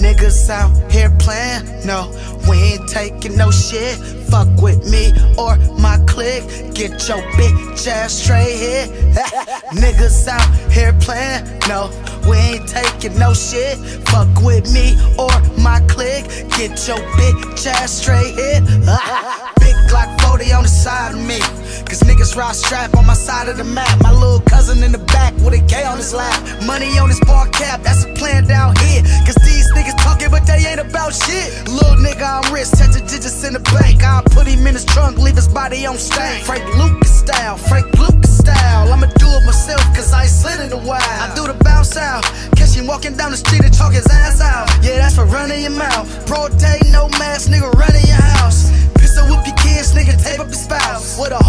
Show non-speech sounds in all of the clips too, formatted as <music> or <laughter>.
Niggas out here playing, no, we ain't taking no shit. Fuck with me or my clique, get your bitch ass straight here. <laughs> Niggas out here playing, no, we ain't taking no shit. Fuck with me or my clique, get your bitch ass straight here. <laughs> Big Glock 40 on the side of me. Niggas ride strap on my side of the map. My little cousin in the back with a K on his lap. Money on his bar cap, that's a plan down here. Cause these niggas talking, but they ain't about shit. Little nigga, I'm rich, touch the digits in the bank. I'll put him in his trunk, leave his body on stank. Frank Lucas style, Frank Lucas style. I'ma do it myself, cause I ain't slid in a while. I do the bounce out, catch him walking down the street and talk his ass out. Yeah, that's for running your mouth. Broad day, no mask, nigga, running your house. Pistol whip your kids, nigga, tape up your spouse. With a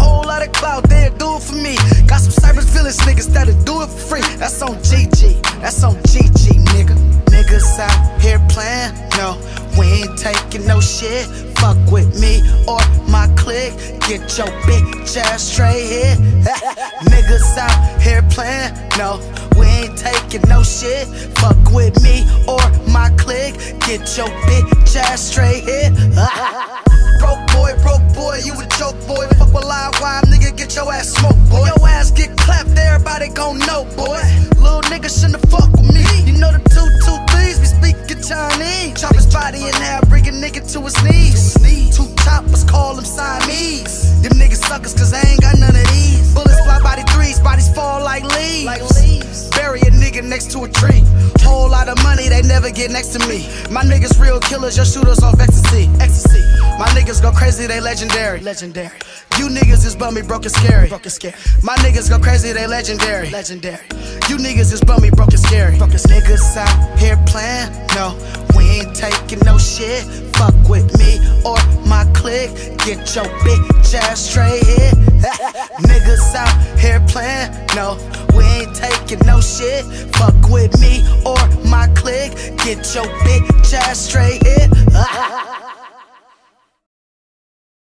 lot clout, they'll do it for me. Got some cyber villains niggas that'll do it for free. That's on GG, that's on GG, nigga. Niggas out here playing, no, we ain't taking no shit. Fuck with me or my clique, get your bitch ass straight here. <laughs> Niggas out here playing, no, we ain't taking no shit. Fuck with me or my clique, get your bitch ass straight here. Nigga shouldn't fuck with me. You know the two, two, threes, we speaking Chinese. Chop his body in half, bring a nigga to his knees. Two choppers, call them Siamese. Them niggas suckers, cause I ain't got none of these. Bullets fly by the threes, bodies fall like leaves. Bury a nigga next to a tree. Whole lot of money, they never get next to me. My niggas real killers, your shooters off ecstasy. Ecstasy. My niggas go crazy, they legendary. Legendary. You niggas is bummy, broke and scary. Broke and scary. My niggas go crazy, they legendary. Legendary. You niggas is bummy, broke and scary. Broke and niggas out here playing. No, we ain't taking no shit. Fuck with me or my clique. Get your bitch ass straight here. Shit. Fuck with me or my clique. Get your bitch ass straight here. <laughs>